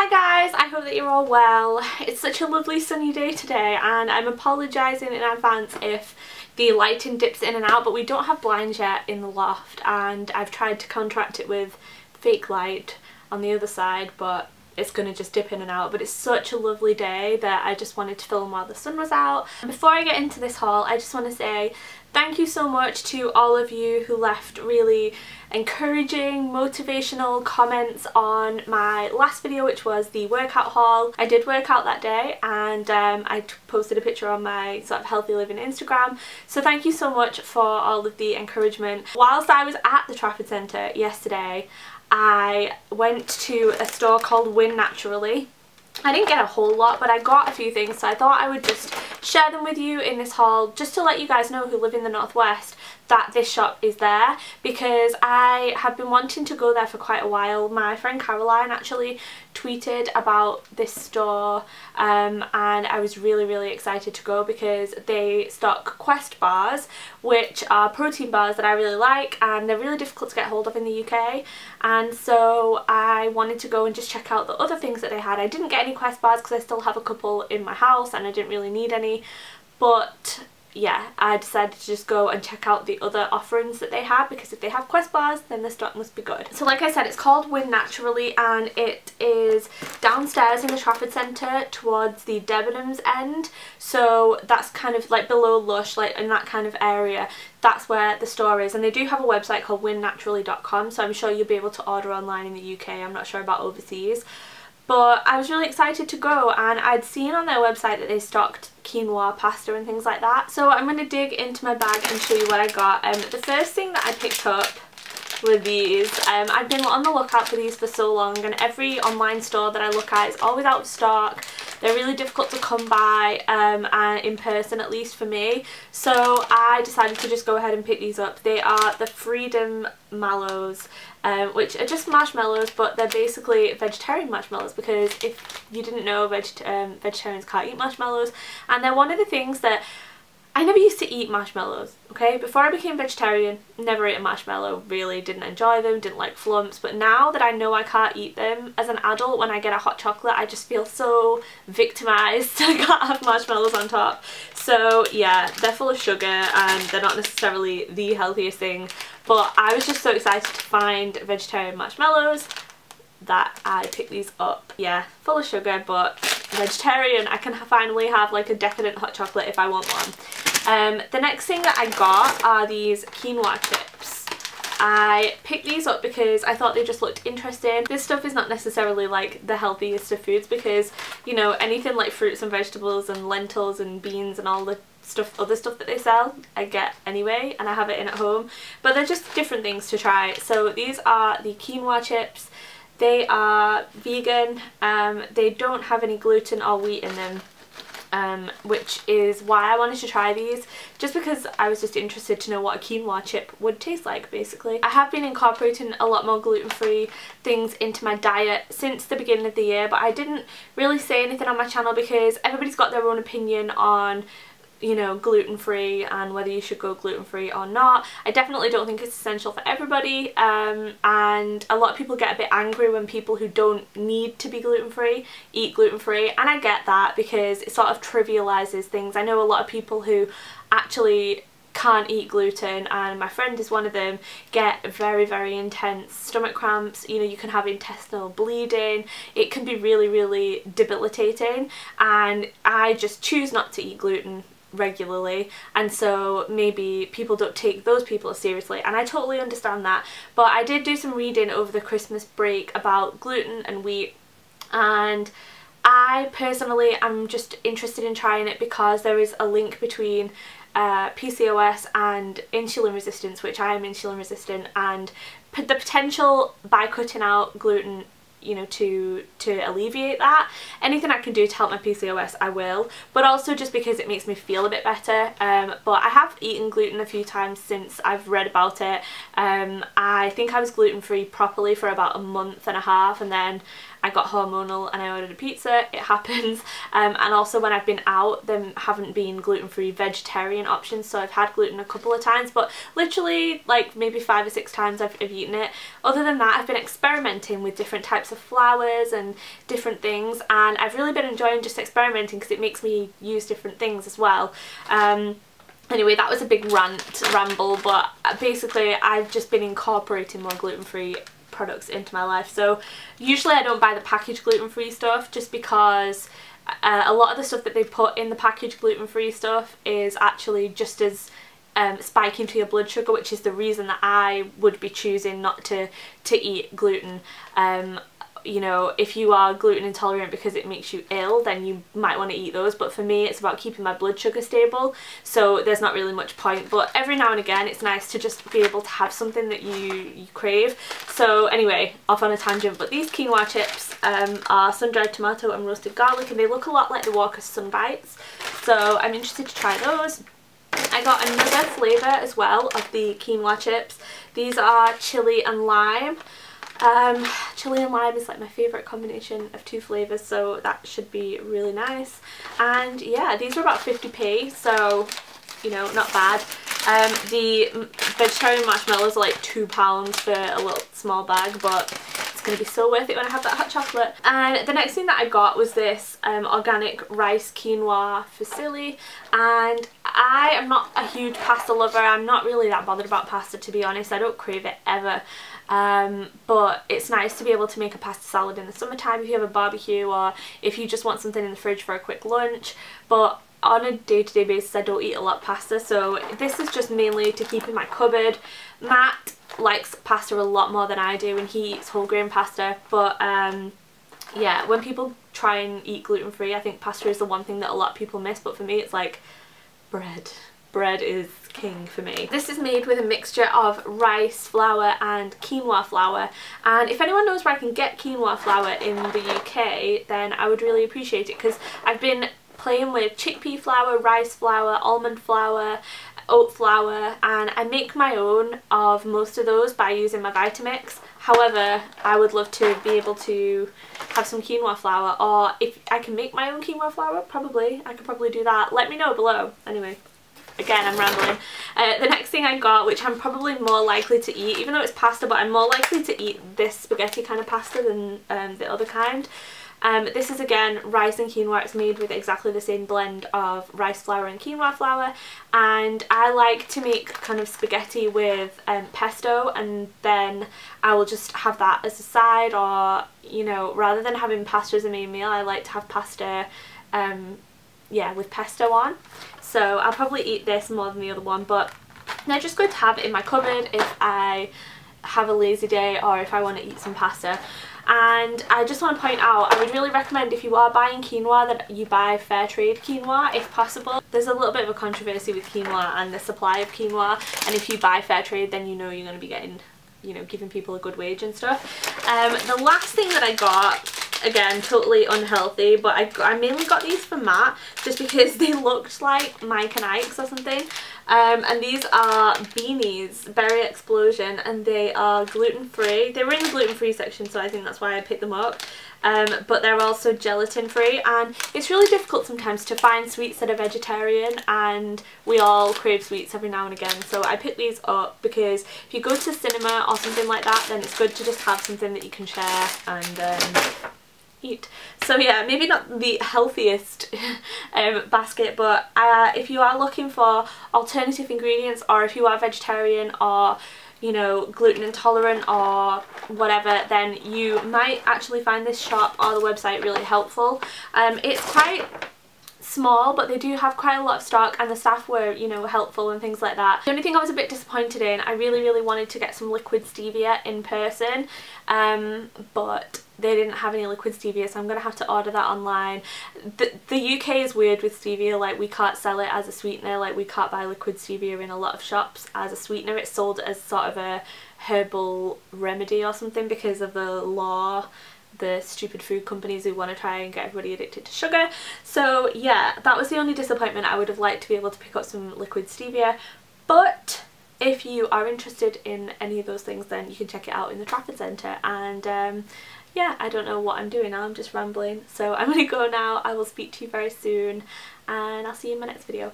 Hi guys, I hope that you're all well. It's such a lovely sunny day today and I'm apologising in advance if the lighting dips in and out but we don't have blinds yet in the loft and I've tried to contract it with fake light on the other side but it's going to just dip in and out but it's such a lovely day that I just wanted to film while the sun was out. Before I get into this haul I just want to say thank you so much to all of you who left really encouraging motivational comments on my last video which was the workout haul. I did work out that day and um, I posted a picture on my sort of healthy living Instagram so thank you so much for all of the encouragement. Whilst I was at the Trafford Centre yesterday I went to a store called Win Naturally. I didn't get a whole lot but I got a few things so I thought I would just share them with you in this haul just to let you guys know who live in the northwest that this shop is there because I have been wanting to go there for quite a while. My friend Caroline actually tweeted about this store um, and I was really really excited to go because they stock Quest bars which are protein bars that I really like and they're really difficult to get hold of in the UK and so I wanted to go and just check out the other things that they had. I didn't get any Quest bars because I still have a couple in my house and I didn't really need any but yeah, I decided to just go and check out the other offerings that they had because if they have Quest bars then the stock must be good. So like I said it's called Win Naturally and it is downstairs in the Trafford Centre towards the Debenhams end. So that's kind of like below Lush like in that kind of area that's where the store is. And they do have a website called winnaturally.com so I'm sure you'll be able to order online in the UK I'm not sure about overseas but I was really excited to go and I'd seen on their website that they stocked quinoa pasta and things like that. So I'm going to dig into my bag and show you what I got. Um, the first thing that I picked up were these. Um, I've been on the lookout for these for so long and every online store that I look at is always out of stock. They're really difficult to come by um, and in person at least for me. So I decided to just go ahead and pick these up. They are the Freedom Mallows um, which are just marshmallows but they're basically vegetarian marshmallows because if you didn't know veget um, vegetarians can't eat marshmallows and they're one of the things that I never used to eat marshmallows, okay? Before I became vegetarian, never ate a marshmallow, really didn't enjoy them, didn't like flumps, but now that I know I can't eat them, as an adult when I get a hot chocolate I just feel so victimised I can't have marshmallows on top. So yeah, they're full of sugar and they're not necessarily the healthiest thing, but I was just so excited to find vegetarian marshmallows that I picked these up. Yeah, full of sugar but vegetarian. I can finally have like a decadent hot chocolate if I want one. Um, the next thing that I got are these quinoa chips. I picked these up because I thought they just looked interesting. This stuff is not necessarily like the healthiest of foods because you know anything like fruits and vegetables and lentils and beans and all the stuff other stuff that they sell I get anyway and I have it in at home but they're just different things to try so these are the quinoa chips they are vegan, um, they don't have any gluten or wheat in them um, which is why I wanted to try these just because I was just interested to know what a quinoa chip would taste like basically. I have been incorporating a lot more gluten-free things into my diet since the beginning of the year but I didn't really say anything on my channel because everybody's got their own opinion on you know gluten-free and whether you should go gluten-free or not. I definitely don't think it's essential for everybody um, and a lot of people get a bit angry when people who don't need to be gluten-free eat gluten-free and I get that because it sort of trivializes things. I know a lot of people who actually can't eat gluten and my friend is one of them get very very intense stomach cramps you know you can have intestinal bleeding it can be really really debilitating and I just choose not to eat gluten regularly. And so maybe people don't take those people seriously. And I totally understand that. But I did do some reading over the Christmas break about gluten and wheat. And I personally am just interested in trying it because there is a link between uh, PCOS and insulin resistance which I am insulin resistant. And the potential by cutting out gluten you know to to alleviate that. Anything I can do to help my PCOS I will. But also just because it makes me feel a bit better. Um, but I have eaten gluten a few times since I've read about it. Um, I think I was gluten free properly for about a month and a half and then I got hormonal and I ordered a pizza, it happens. Um, and also when I've been out there haven't been gluten-free vegetarian options so I've had gluten a couple of times but literally like maybe five or six times I've, I've eaten it. Other than that I've been experimenting with different types of flours and different things and I've really been enjoying just experimenting because it makes me use different things as well. Um, Anyway, that was a big rant, ramble, but basically I've just been incorporating more gluten-free products into my life. So usually I don't buy the packaged gluten-free stuff just because uh, a lot of the stuff that they put in the packaged gluten-free stuff is actually just as um, spiking to your blood sugar which is the reason that I would be choosing not to, to eat gluten. Um, you know, if you are gluten intolerant because it makes you ill, then you might want to eat those. But for me, it's about keeping my blood sugar stable, so there's not really much point. But every now and again, it's nice to just be able to have something that you, you crave. So anyway, off on a tangent, but these quinoa chips um, are sun-dried tomato and roasted garlic, and they look a lot like the Walker Sun Bites. So I'm interested to try those. I got another flavour as well of the quinoa chips. These are chili and lime. Um, chili and lime is like my favourite combination of two flavours so that should be really nice and yeah these were about 50p so you know not bad um, the vegetarian marshmallows are like £2 for a little small bag but it's going to be so worth it when I have that hot chocolate. And the next thing that I got was this um, organic rice quinoa fusilli and I am not a huge pasta lover. I'm not really that bothered about pasta to be honest. I don't crave it ever. Um, but it's nice to be able to make a pasta salad in the summertime if you have a barbecue or if you just want something in the fridge for a quick lunch but on a day-to-day -day basis I don't eat a lot of pasta so this is just mainly to keep in my cupboard. Matt likes pasta a lot more than I do and he eats whole grain pasta but um, yeah when people try and eat gluten free I think pasta is the one thing that a lot of people miss but for me it's like bread bread is king for me. This is made with a mixture of rice flour and quinoa flour and if anyone knows where I can get quinoa flour in the UK then I would really appreciate it because I've been playing with chickpea flour, rice flour, almond flour, oat flour and I make my own of most of those by using my Vitamix. However, I would love to be able to have some quinoa flour or if I can make my own quinoa flour, probably. I could probably do that. Let me know below. Anyway, again I'm rambling. Uh, the next thing I got, which I'm probably more likely to eat, even though it's pasta, but I'm more likely to eat this spaghetti kind of pasta than um, the other kind. Um, this is again rice and quinoa, it's made with exactly the same blend of rice flour and quinoa flour and I like to make kind of spaghetti with um, pesto and then I will just have that as a side or you know rather than having pasta as a main meal I like to have pasta um, yeah with pesto on so I'll probably eat this more than the other one but they're just good to have in my cupboard if I have a lazy day or if I want to eat some pasta and I just want to point out I would really recommend if you are buying quinoa that you buy fair trade quinoa if possible. There's a little bit of a controversy with quinoa and the supply of quinoa and if you buy fair trade then you know you're going to be getting you know giving people a good wage and stuff. Um, the last thing that I got again totally unhealthy but I, I mainly got these for Matt just because they looked like Mike and Ike's or something. Um, and these are beanies berry explosion and they are gluten free they were in the gluten free section so I think that's why I picked them up. Um, but they're also gelatin free and it's really difficult sometimes to find sweets that are vegetarian and we all crave sweets every now and again. So I picked these up because if you go to cinema or something like that then it's good to just have something that you can share and um, eat. So yeah, maybe not the healthiest um, basket, but uh, if you are looking for alternative ingredients or if you are vegetarian or you know, gluten intolerant or whatever, then you might actually find this shop or the website really helpful. Um, it's quite small but they do have quite a lot of stock and the staff were you know helpful and things like that. The only thing I was a bit disappointed in I really really wanted to get some liquid stevia in person um, but they didn't have any liquid stevia so I'm to have to order that online. The, the UK is weird with stevia like we can't sell it as a sweetener like we can't buy liquid stevia in a lot of shops as a sweetener it's sold as sort of a herbal remedy or something because of the law the stupid food companies who want to try and get everybody addicted to sugar. So yeah, that was the only disappointment. I would have liked to be able to pick up some liquid stevia, but if you are interested in any of those things then you can check it out in the Trafford Centre and um, yeah, I don't know what I'm doing now, I'm just rambling. So I'm going to go now, I will speak to you very soon and I'll see you in my next video.